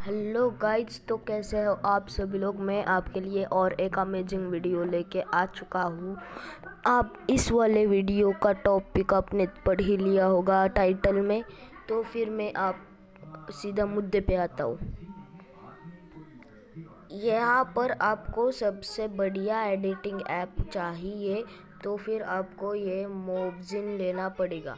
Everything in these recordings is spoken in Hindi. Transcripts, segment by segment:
हेलो गाइड्स तो कैसे हो आप सभी लोग? मैं आपके लिए और एक अमेजिंग वीडियो लेके आ चुका हूँ। आप इस वाले वीडियो का टॉपिक आपने पढ़ ही लिया होगा टाइटल में। तो फिर मैं आप सीधा मुद्दे पे आता हूँ। यहाँ पर आपको सबसे बढ़िया एडिटिंग ऐप चाहिए तो फिर आपको ये मोबजिन लेना पड़ेगा।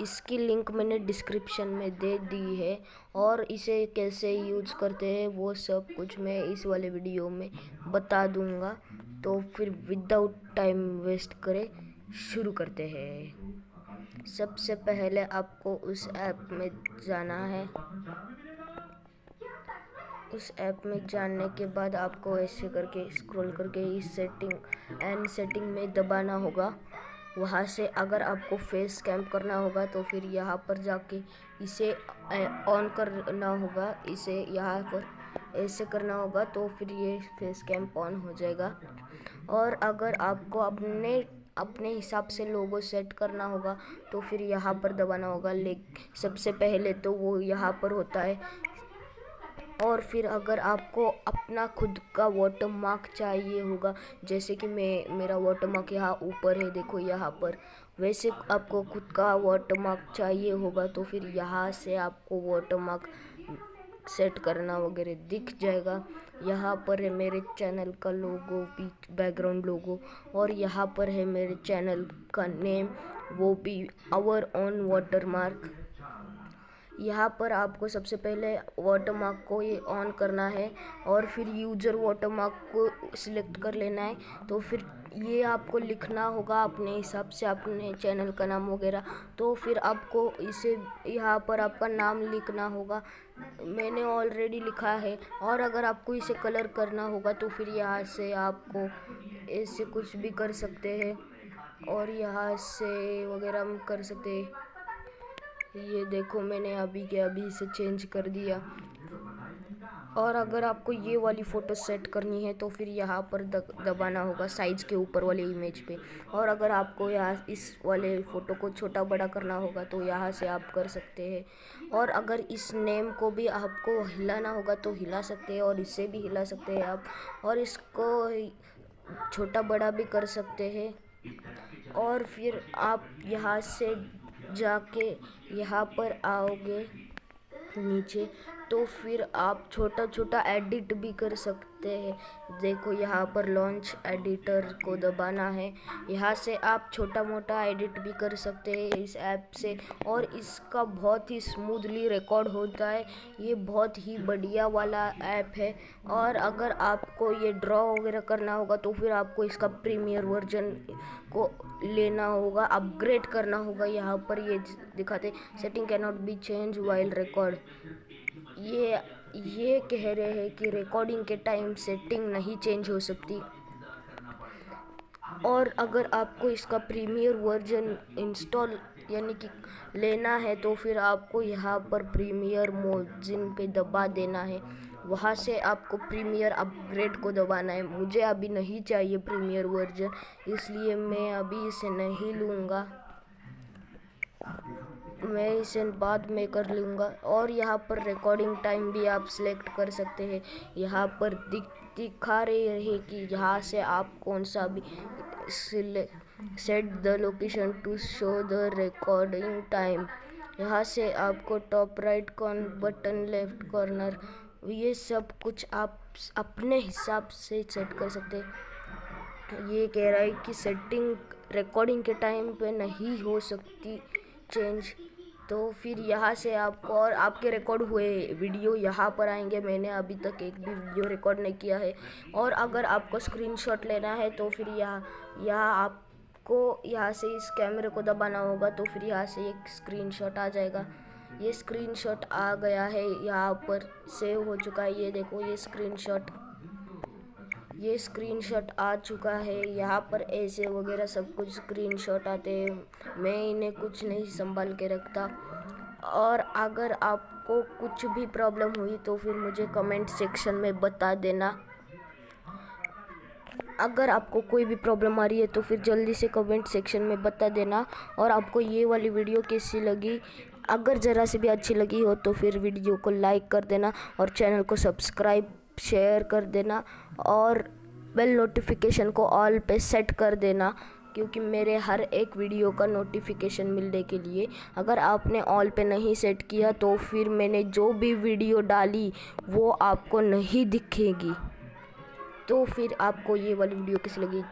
इसकी लिंक मैंने डिस्क्रिप्शन में दे दी है और इसे कैसे यूज़ करते हैं वो सब कुछ मैं इस वाले वीडियो में बता दूँगा। तो फिर विदाउट टाइम वेस्ट करें, शुरू करते हैं। सबसे पहले आपको उस ऐप में जाना है। उस ऐप में जाने के बाद आपको ऐसे करके स्क्रॉल करके इस सेटिंग एंड सेटिंग में दबाना होगा। वहाँ से अगर आपको फेस कैम्प करना होगा तो फिर यहाँ पर जाके इसे ऑन करना होगा, इसे यहाँ पर ऐसे करना होगा तो फिर ये फेस कैम्प ऑन हो जाएगा। और अगर आपको अपने अपने हिसाब से लोगो सेट करना होगा तो फिर यहाँ पर दबाना होगा। लेकिन सबसे पहले तो वो यहाँ पर होता है। और फिर अगर आपको अपना खुद का वाटर मार्क चाहिए होगा, जैसे कि मैं, मेरा वाटर मार्क यहाँ ऊपर है, देखो यहाँ पर। वैसे आपको खुद का वाटर मार्क चाहिए होगा तो फिर यहाँ से आपको वाटर मार्क सेट करना वगैरह दिख जाएगा। यहाँ पर है मेरे चैनल का लोगो भी बैकग्राउंड लोगो और यहाँ पर है मेरे चैनल का नेम वो भी आवर ऑन वाटर मार्क यहाँ पर आपको सबसे पहले वाटरमार्क को ये ऑन करना है और फिर यूज़र वाटरमार्क को सिलेक्ट कर लेना है। तो फिर ये आपको लिखना होगा अपने हिसाब से, अपने चैनल का नाम वगैरह। तो फिर आपको इसे, यहाँ पर आपका नाम लिखना होगा। मैंने ऑलरेडी लिखा है और अगर आपको इसे कलर करना होगा तो फिर यहाँ से आपको ऐसे कुछ भी कर सकते हैं और यहाँ से वगैरह कर सकते हैं। ये देखो मैंने अभी के अभी इसे चेंज कर दिया। और अगर आपको ये वाली फ़ोटो सेट करनी है तो फिर यहाँ पर दबाना होगा साइज़ के ऊपर वाले इमेज पे। और अगर आपको यहाँ इस वाले फ़ोटो को छोटा बड़ा करना होगा तो यहाँ से आप कर सकते हैं। और अगर इस नेम को भी आपको हिलाना होगा तो हिला सकते हैं और इसे भी हिला सकते हैं आप। और इसको छोटा बड़ा भी कर सकते हैं। और फिर आप यहाँ से जाके यहाँ पर आओगे नीचे तो फिर आप छोटा छोटा एडिट भी कर सकते हैं, देखो यहाँ पर लॉन्च एडिटर को दबाना है। यहाँ से आप छोटा मोटा एडिट भी कर सकते हैं इस ऐप से और इसका बहुत ही स्मूथली रिकॉर्ड होता है। ये बहुत ही बढ़िया वाला ऐप है और अगर आपको ये ड्रॉ वगैरह करना होगा तो फिर आपको इसका प्रीमियर वर्जन को लेना होगा अपग्रेड करना होगा। यहाँ पर ये दिखाते setting can not be change while record ये ये कह रहे हैं कि रिकॉर्डिंग के टाइम सेटिंग नहीं चेंज हो सकती। और अगर आपको इसका प्रीमियर वर्जन इंस्टॉल यानी कि लेना है तो फिर आपको यहाँ पर प्रीमियर मोजिन पे दबा देना है। वहाँ से आपको प्रीमियर अपग्रेड को दबाना है। मुझे अभी नहीं चाहिए प्रीमियर वर्जन इसलिए मैं अभी इसे नहीं लूँगा। मैं इसे बाद में कर लूँगा। और यहाँ पर रिकॉर्डिंग टाइम भी आप सिलेक्ट कर सकते हैं। यहाँ पर दिख, दिखा रहे है कि यहाँ से आप कौन सा भी set the location to show the recording time यहाँ से आपको top right corner button left corner ये सब कुछ आप अपने हिसाब से सेट कर सकते हैं। ये कह रहा है कि सेटिंग रिकॉर्डिंग के टाइम पे नहीं हो सकती चेंज तो फिर यहाँ से आपको और आपके रिकॉर्ड हुए वीडियो यहाँ पर आएँगे। मैंने अभी तक एक भी वीडियो रिकॉर्ड नहीं किया है। और अगर आपको स्क्रीनशॉट लेना है तो फिर यहाँ यहाँ आपको यहाँ से इस कैमरे को दबाना होगा तो फिर यहाँ से एक स्क्रीनशॉट आ जाएगा। ये स्क्रीनशॉट आ गया है, यहाँ पर सेव हो चुका है। ये देखो, ये स्क्रीनशॉट ये स्क्रीनशॉट आ चुका है। यहाँ पर ऐसे वगैरह सब कुछ स्क्रीनशॉट आते हैं। मैं इन्हें कुछ नहीं संभाल के रखता। और अगर आपको कुछ भी प्रॉब्लम हुई तो फिर मुझे कमेंट सेक्शन में बता देना। अगर आपको कोई भी प्रॉब्लम आ रही है तो फिर जल्दी से कमेंट सेक्शन में बता देना। और आपको ये वाली वीडियो कैसी लगी? अगर ज़रा सी भी अच्छी लगी हो तो फिर वीडियो को लाइक कर देना। और चैनल को सब्सक्राइब शेयर कर देना और बेल नोटिफिकेशन को ऑल पे सेट कर देना, क्योंकि मेरे हर एक वीडियो का नोटिफिकेशन मिलने के लिए। अगर आपने ऑल पे नहीं सेट किया तो फिर मैंने जो भी वीडियो डाली, वो आपको नहीं दिखेगी। तो फिर आपको ये वाली वीडियो कैसी लगी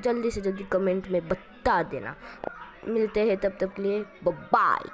जल्दी से जल्दी कमेंट में बता देना। मिलते हैं तब तक के लिए बाय